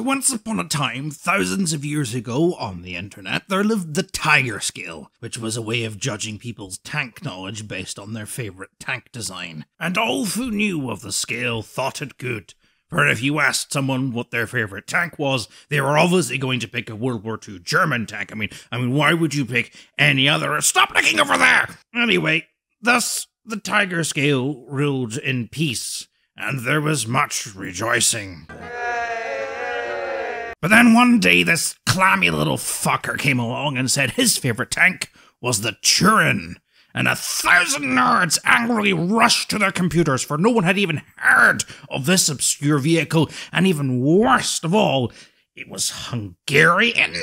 So once upon a time, thousands of years ago on the internet, there lived the Tiger Scale, which was a way of judging people's tank knowledge based on their favourite tank design. And all who knew of the scale thought it good. For if you asked someone what their favourite tank was, they were obviously going to pick a World War II German tank. I mean, I mean, why would you pick any other? Stop looking over there! Anyway, thus the Tiger Scale ruled in peace, and there was much rejoicing. But then one day, this clammy little fucker came along and said his favourite tank was the Turán. And a thousand nerds angrily rushed to their computers, for no one had even heard of this obscure vehicle. And even worst of all, it was Hungarian.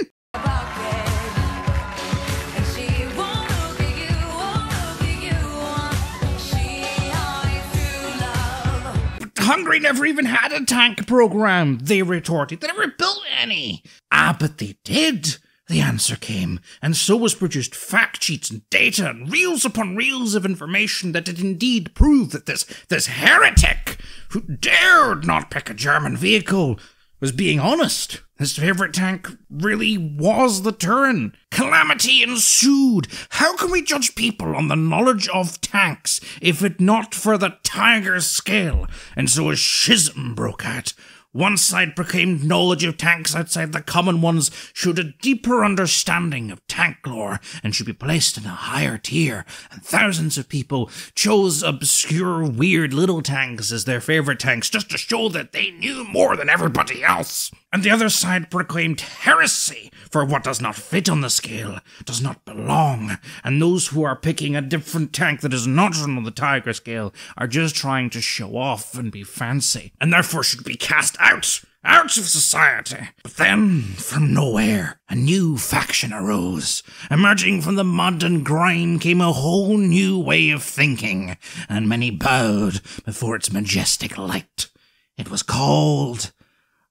Hungary never even had a tank program, they retorted. They never built any. Ah, but they did. The answer came, and so was produced fact sheets and data and reels upon reels of information that did indeed prove that this, this heretic, who dared not pick a German vehicle, was being honest. His favorite tank really was the Turán. Calamity ensued. How can we judge people on the knowledge of tanks if it not for the tiger scale? And so a schism broke out. One side proclaimed knowledge of tanks outside the common ones showed a deeper understanding of tank lore and should be placed in a higher tier, and thousands of people chose obscure, weird little tanks as their favorite tanks just to show that they knew more than everybody else. And the other side proclaimed heresy, for what does not fit on the scale does not belong, and those who are picking a different tank that is not on the tiger scale are just trying to show off and be fancy, and therefore should be cast out, out of society. But then, from nowhere, a new faction arose. Emerging from the mud and grime came a whole new way of thinking, and many bowed before its majestic light. It was called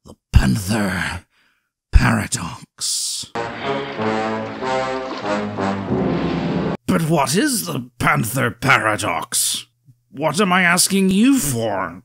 the Panther Paradox. But what is the Panther Paradox? What am I asking you for?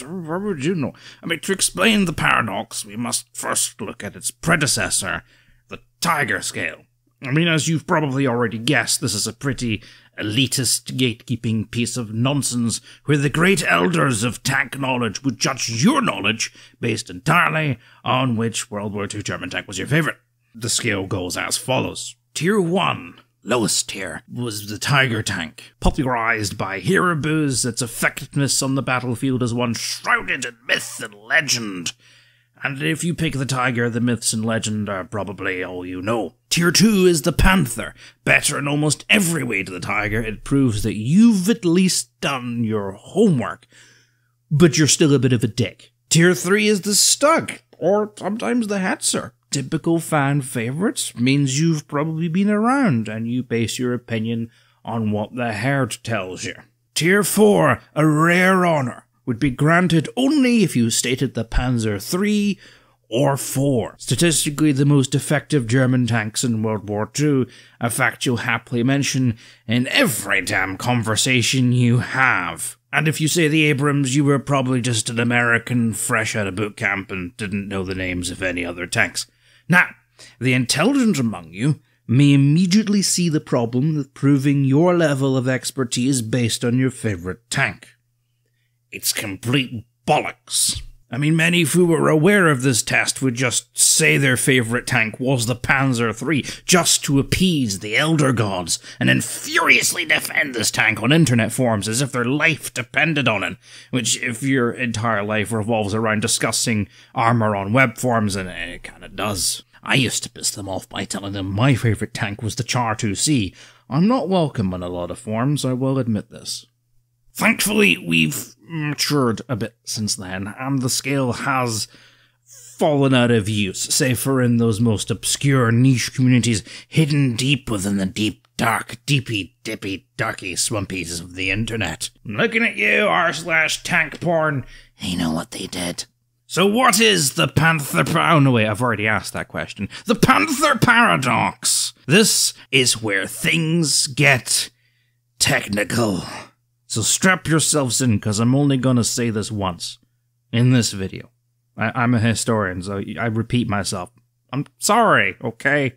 What would you know? I mean, to explain the paradox, we must first look at its predecessor, the Tiger Scale. I mean, as you've probably already guessed, this is a pretty elitist gatekeeping piece of nonsense where the great elders of tank knowledge would judge your knowledge based entirely on which World War II German tank was your favourite. The scale goes as follows. Tier 1 lowest tier was the Tiger tank, popularized by Wehraboos, its effectiveness on the battlefield as one shrouded in myth and legend. And if you pick the Tiger, the myths and legend are probably all you know. Tier 2 is the Panther. Better in almost every way to the Tiger, it proves that you've at least done your homework, but you're still a bit of a dick. Tier 3 is the Stug, or sometimes the Hetzer typical fan favorites means you've probably been around and you base your opinion on what the herd tells you. Tier 4, a rare honor, would be granted only if you stated the Panzer III or 4. Statistically, the most effective German tanks in World War II, a fact you'll happily mention in every damn conversation you have. And if you say the Abrams, you were probably just an American fresh out of boot camp and didn't know the names of any other tanks. Now, the intelligent among you may immediately see the problem with proving your level of expertise based on your favorite tank. It's complete bollocks. I mean, many who were aware of this test would just say their favorite tank was the Panzer III just to appease the Elder Gods, and then furiously defend this tank on internet forums as if their life depended on it. Which, if your entire life revolves around discussing armor on web forums, and it kinda does. I used to piss them off by telling them my favorite tank was the Char 2C. I'm not welcome on a lot of forums, I will admit this. Thankfully, we've matured a bit since then, and the scale has fallen out of use, save for in those most obscure niche communities hidden deep within the deep, dark, deepy, dippy, darky swampies of the internet. Looking at you, r slash tank porn, you know what they did. So what is the Panther... Oh, no, wait, I've already asked that question. The Panther Paradox! This is where things get technical. So strap yourselves in, because I'm only gonna say this once in this video. I- I'm a historian, so I repeat myself. I'm sorry, okay?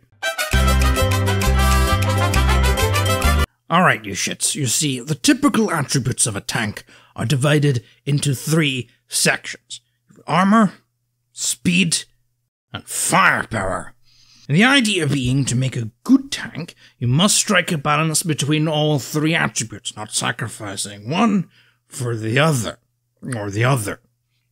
Alright, you shits. You see, the typical attributes of a tank are divided into three sections armor, speed, and firepower. The idea being to make a good tank, you must strike a balance between all three attributes, not sacrificing one for the other, or the other.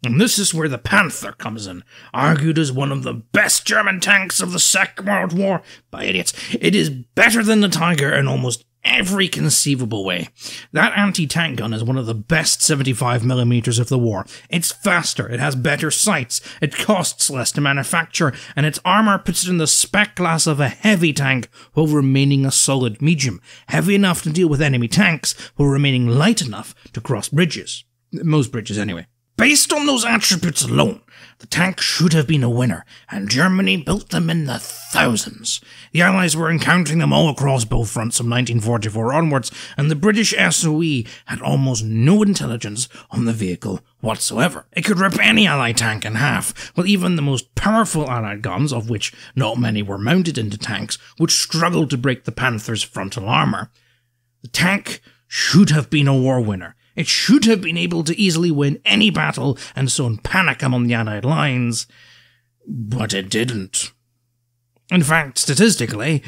And this is where the Panther comes in, argued as one of the best German tanks of the Second World War by idiots. It is better than the Tiger in almost every conceivable way. That anti-tank gun is one of the best 75mm of the war. It's faster, it has better sights, it costs less to manufacture, and its armor puts it in the spec class of a heavy tank while remaining a solid medium, heavy enough to deal with enemy tanks while remaining light enough to cross bridges. Most bridges anyway. Based on those attributes alone, the tank should have been a winner, and Germany built them in the thousands. The Allies were encountering them all across both fronts from 1944 onwards, and the British SOE had almost no intelligence on the vehicle whatsoever. It could rip any Allied tank in half, while even the most powerful Allied guns, of which not many were mounted into tanks, would struggle to break the Panther's frontal armour. The tank should have been a war winner. It should have been able to easily win any battle and sown panic among the Allied lines, but it didn't. In fact, statistically,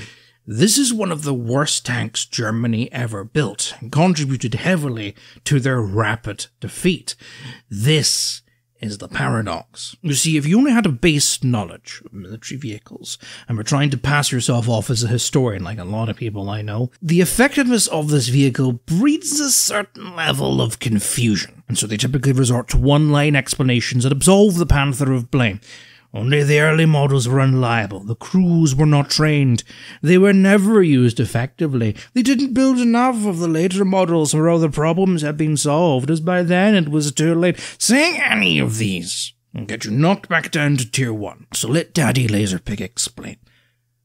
this is one of the worst tanks Germany ever built and contributed heavily to their rapid defeat. This is the paradox. You see, if you only had a base knowledge of military vehicles and were trying to pass yourself off as a historian, like a lot of people I know, the effectiveness of this vehicle breeds a certain level of confusion. And so they typically resort to one line explanations that absolve the Panther of blame. Only the early models were unreliable. The crews were not trained. They were never used effectively. They didn't build enough of the later models where all the problems had been solved, as by then it was too late. Saying any of these will get you knocked back down to tier 1. So let Daddy LazerPig explain.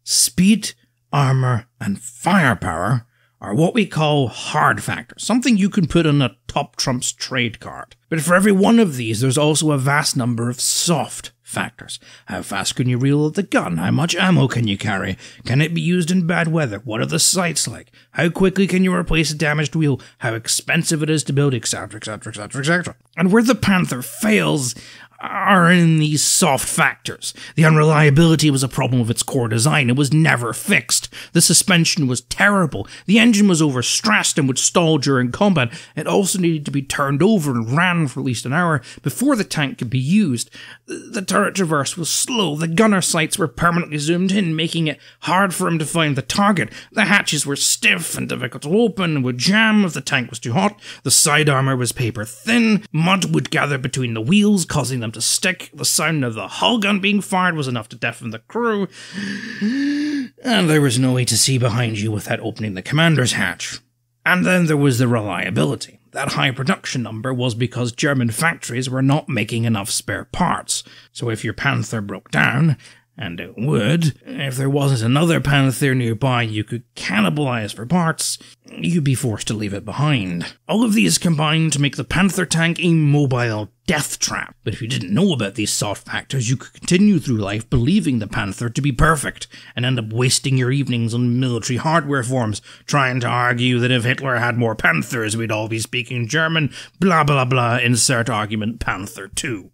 Speed, armor, and firepower are what we call hard factors, something you can put on a top trumps trade card. But for every one of these, there's also a vast number of soft factors. How fast can you reload the gun? How much ammo can you carry? Can it be used in bad weather? What are the sights like? How quickly can you replace a damaged wheel? How expensive it is to build, etc., etc., etc., etc. And where the Panther fails are in these soft factors. The unreliability was a problem of its core design. It was never fixed. The suspension was terrible. The engine was overstressed and would stall during combat. It also needed to be turned over and ran for at least an hour before the tank could be used. The turret traverse was slow. The gunner sights were permanently zoomed in, making it hard for him to find the target. The hatches were stiff and difficult to open and would jam if the tank was too hot. The side armor was paper thin. Mud would gather between the wheels, causing them to stick. The sound of the hull gun being fired was enough to deafen the crew. And there was no way to see behind you without opening the commander's hatch. And then there was the reliability. That high production number was because German factories were not making enough spare parts. So if your Panther broke down, and it would, if there wasn't another Panther nearby you could cannibalize for parts, you'd be forced to leave it behind. All of these combined to make the Panther tank a mobile death trap. But if you didn't know about these soft factors, you could continue through life believing the Panther to be perfect, and end up wasting your evenings on military hardware forums, trying to argue that if Hitler had more Panthers, we'd all be speaking German, blah blah blah, insert argument Panther 2.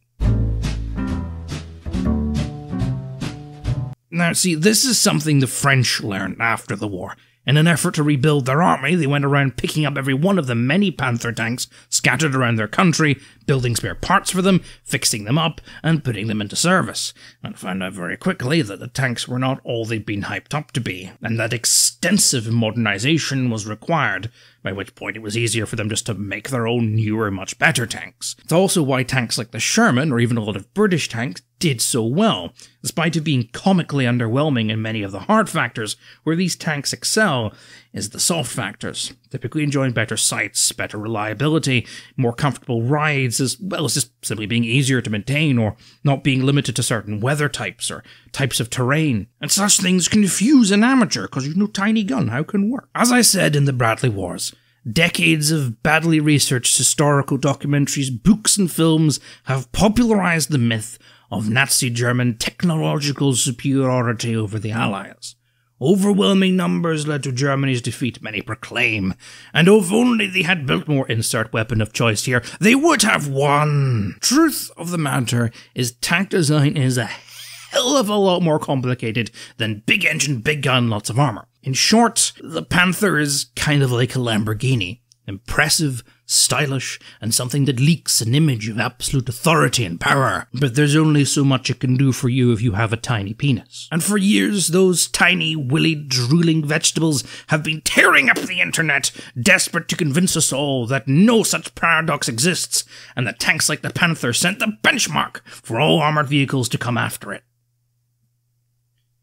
Now, see, this is something the French learned after the war. In an effort to rebuild their army, they went around picking up every one of the many Panther tanks scattered around their country, building spare parts for them, fixing them up, and putting them into service, and found out very quickly that the tanks were not all they'd been hyped up to be, and that extensive modernization was required, by which point it was easier for them just to make their own newer, much better tanks. It's also why tanks like the Sherman, or even a lot of British tanks, did so well, despite it being comically underwhelming in many of the hard factors, where these tanks excel is the soft factors, typically enjoying better sights, better reliability, more comfortable rides, as well as just simply being easier to maintain or not being limited to certain weather types or types of terrain. And such things confuse an amateur, because you've no tiny gun, how can work? As I said in the Bradley Wars, Decades of badly researched historical documentaries, books, and films have popularized the myth of Nazi German technological superiority over the Allies. Overwhelming numbers led to Germany's defeat, many proclaim, and if only they had built more insert weapon of choice here, they would have won. Truth of the matter is tank design is a hell of a lot more complicated than big engine, big gun, lots of armor. In short, the Panther is kind of like a Lamborghini. Impressive, stylish, and something that leaks an image of absolute authority and power. But there's only so much it can do for you if you have a tiny penis. And for years, those tiny, willy drooling vegetables have been tearing up the internet, desperate to convince us all that no such paradox exists, and that tanks like the Panther sent the benchmark for all armored vehicles to come after it.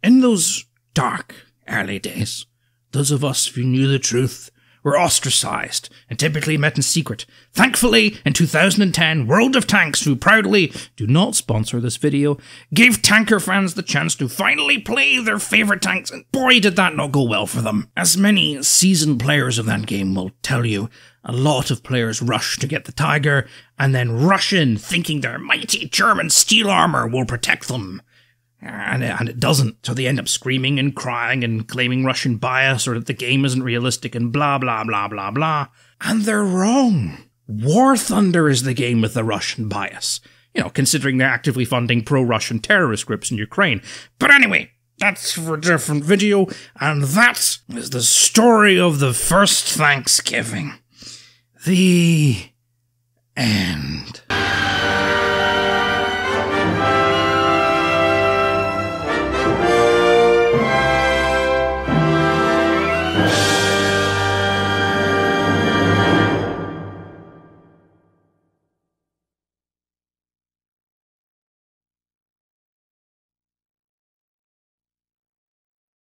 In those dark, early days, those of us who knew the truth were ostracized and typically met in secret. Thankfully, in 2010, World of Tanks, who proudly do not sponsor this video, gave tanker fans the chance to finally play their favorite tanks, and boy, did that not go well for them. As many seasoned players of that game will tell you, a lot of players rush to get the Tiger and then rush in thinking their mighty German steel armor will protect them and it, and it doesn't. So they end up screaming and crying and claiming Russian bias or that the game isn't realistic and blah blah blah blah blah. And they're wrong. War Thunder is the game with the Russian bias. You know, considering they're actively funding pro-Russian terrorist groups in Ukraine. But anyway, that's for a different video, and that is the story of the first Thanksgiving. The end.